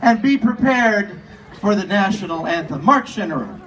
and be prepared for the national anthem. March general.